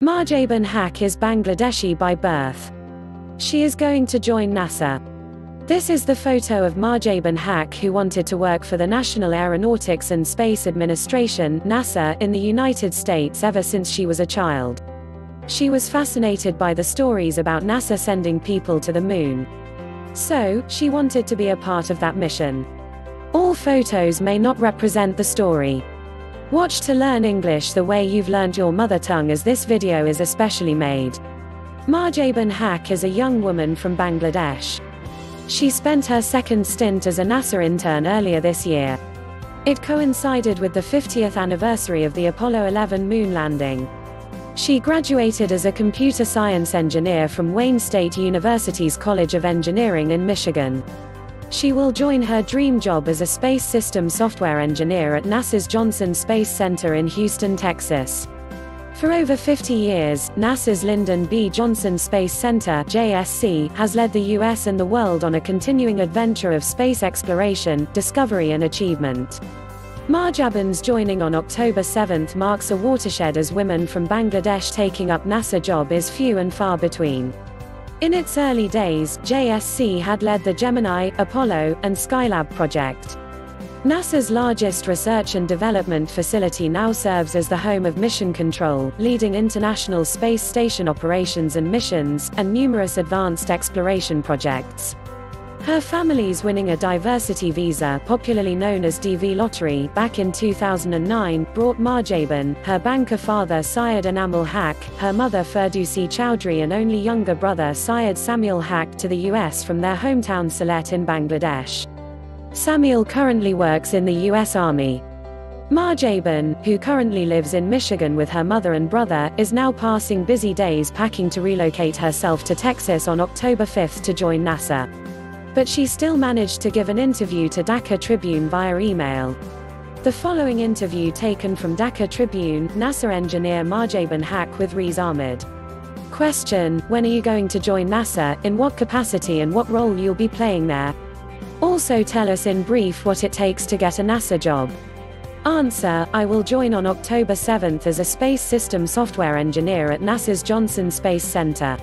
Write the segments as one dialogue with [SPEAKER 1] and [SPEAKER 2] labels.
[SPEAKER 1] Mahjabin Haque is Bangladeshi by birth. She is going to join NASA. This is the photo of Mahjabin Haque who wanted to work for the National Aeronautics and Space Administration NASA in the United States ever since she was a child. She was fascinated by the stories about NASA sending people to the moon. So, she wanted to be a part of that mission. All photos may not represent the story. Watch to learn English the way you've learned your mother tongue as this video is especially made. Mahjabin Haque is a young woman from Bangladesh. She spent her second stint as a NASA intern earlier this year. It coincided with the 50th anniversary of the Apollo 11 moon landing. She graduated as a computer science engineer from Wayne State University's College of Engineering in Michigan. She will join her dream job as a space system software engineer at NASA's Johnson Space Center in Houston, Texas. For over 50 years, NASA's Lyndon B. Johnson Space Center (JSC) has led the US and the world on a continuing adventure of space exploration, discovery and achievement. Mahjabin's joining on October 7 marks a watershed as women from Bangladesh taking up NASA job is few and far between. In its early days, JSC had led the Gemini, Apollo, and Skylab project. NASA's largest research and development facility now serves as the home of Mission Control, leading international space station operations and missions, and numerous advanced exploration projects. Her family's winning a diversity visa, popularly known as DV Lottery, back in 2009, brought Mahjabin, her banker father Syed Enamul Haq, her mother Ferdowsi Chowdhury and only younger brother Syed Samuel Haq to the US from their hometown Sylhet in Bangladesh. Samuel currently works in the US Army. Mahjabin, who currently lives in Michigan with her mother and brother, is now passing busy days packing to relocate herself to Texas on October 5 to join NASA. But she still managed to give an interview to Dhaka Tribune via email. The following interview taken from Dhaka Tribune, NASA engineer Mahjabin Haque with Riz Ahmed. Question, when are you going to join NASA, in what capacity and what role you'll be playing there? Also tell us in brief what it takes to get a NASA job. Answer, I will join on October 7 as a space system software engineer at NASA's Johnson Space Center.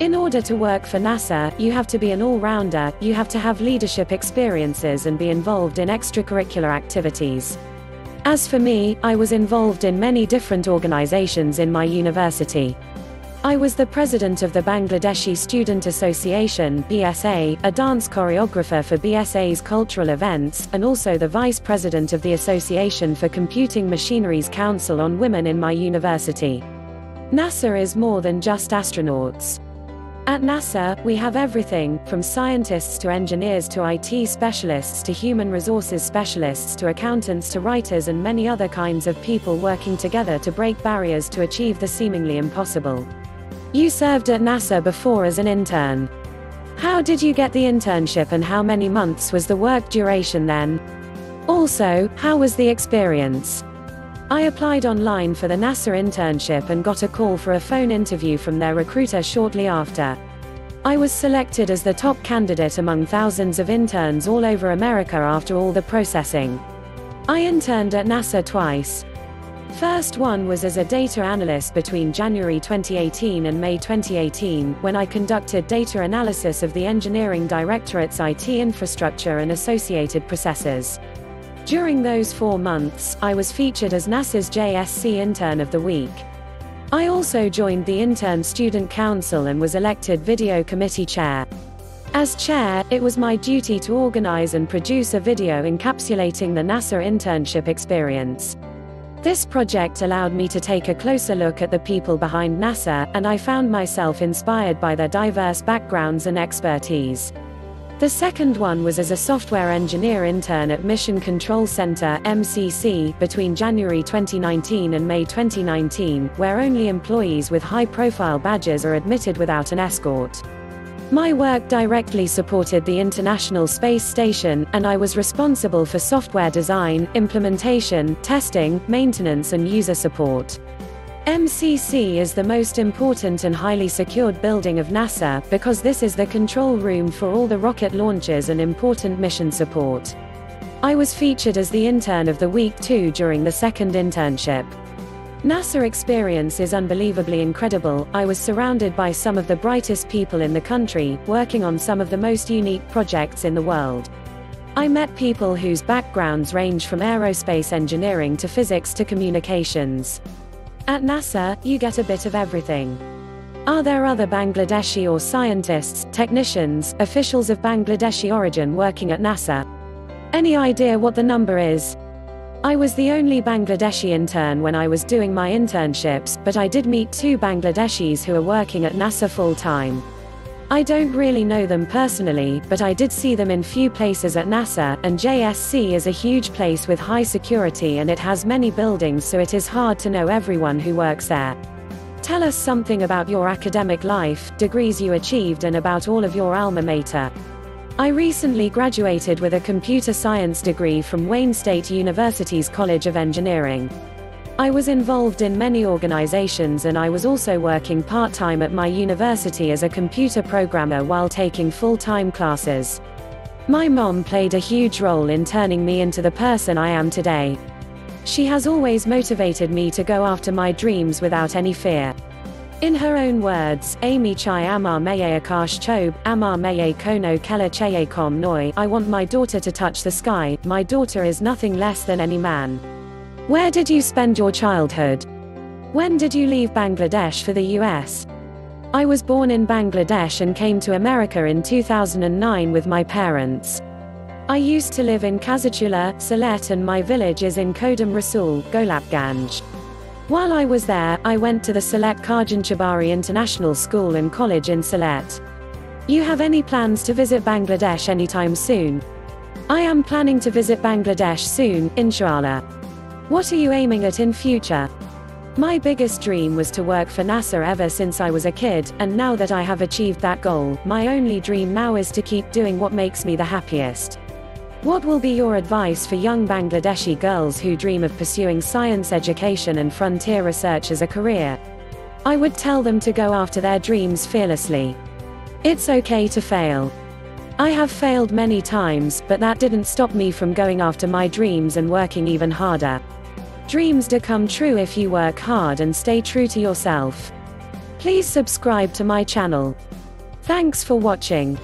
[SPEAKER 1] In order to work for NASA, you have to be an all-rounder, you have to have leadership experiences and be involved in extracurricular activities. As for me, I was involved in many different organizations in my university. I was the president of the Bangladeshi Student Association BSA, a dance choreographer for BSA's cultural events, and also the vice president of the Association for Computing Machinery's Council on Women in my university. NASA is more than just astronauts. At NASA, we have everything, from scientists to engineers to IT specialists to human resources specialists to accountants to writers and many other kinds of people working together to break barriers to achieve the seemingly impossible. You served at NASA before as an intern. How did you get the internship and how many months was the work duration then? Also, how was the experience? I applied online for the NASA internship and got a call for a phone interview from their recruiter shortly after. I was selected as the top candidate among thousands of interns all over America after all the processing. I interned at NASA twice. First one was as a data analyst between January 2018 and May 2018, when I conducted data analysis of the engineering directorate's IT infrastructure and associated processes. During those four months, I was featured as NASA's JSC Intern of the Week. I also joined the Intern Student Council and was elected Video Committee Chair. As chair, it was my duty to organize and produce a video encapsulating the NASA internship experience. This project allowed me to take a closer look at the people behind NASA, and I found myself inspired by their diverse backgrounds and expertise. The second one was as a software engineer intern at Mission Control Center MCC between January 2019 and May 2019, where only employees with high-profile badges are admitted without an escort. My work directly supported the International Space Station, and I was responsible for software design, implementation, testing, maintenance and user support. MCC is the most important and highly secured building of NASA, because this is the control room for all the rocket launches and important mission support. I was featured as the intern of the week two during the second internship. NASA experience is unbelievably incredible. I was surrounded by some of the brightest people in the country, working on some of the most unique projects in the world. I met people whose backgrounds range from aerospace engineering to physics to communications. At NASA, you get a bit of everything. Are there other Bangladeshi or scientists, technicians, officials of Bangladeshi origin working at NASA? Any idea what the number is? I was the only Bangladeshi intern when I was doing my internships, but I did meet two Bangladeshis who are working at NASA full time. I don't really know them personally, but I did see them in few places at NASA, and JSC is a huge place with high security and it has many buildings so it is hard to know everyone who works there. Tell us something about your academic life, degrees you achieved and about all of your alma mater. I recently graduated with a computer science degree from Wayne State University's College of Engineering. I was involved in many organizations and I was also working part-time at my university as a computer programmer while taking full-time classes. My mom played a huge role in turning me into the person I am today. She has always motivated me to go after my dreams without any fear. In her own words, Amy Chai Amar Meye Akash Chob, Amar Meye Kono Kela Cheye Kom Noi, I want my daughter to touch the sky, my daughter is nothing less than any man. Where did you spend your childhood? When did you leave Bangladesh for the US? I was born in Bangladesh and came to America in 2009 with my parents. I used to live in Kazachula, Sylhet and my village is in Kodam Rasul, Golapganj. While I was there, I went to the Sylhet Karjan International School and College in Sylhet. You have any plans to visit Bangladesh anytime soon? I am planning to visit Bangladesh soon, inshallah. What are you aiming at in future? My biggest dream was to work for NASA ever since I was a kid, and now that I have achieved that goal, my only dream now is to keep doing what makes me the happiest. What will be your advice for young Bangladeshi girls who dream of pursuing science education and frontier research as a career? I would tell them to go after their dreams fearlessly. It's okay to fail. I have failed many times, but that didn't stop me from going after my dreams and working even harder. Dreams do come true if you work hard and stay true to yourself. Please subscribe to my channel. Thanks for watching.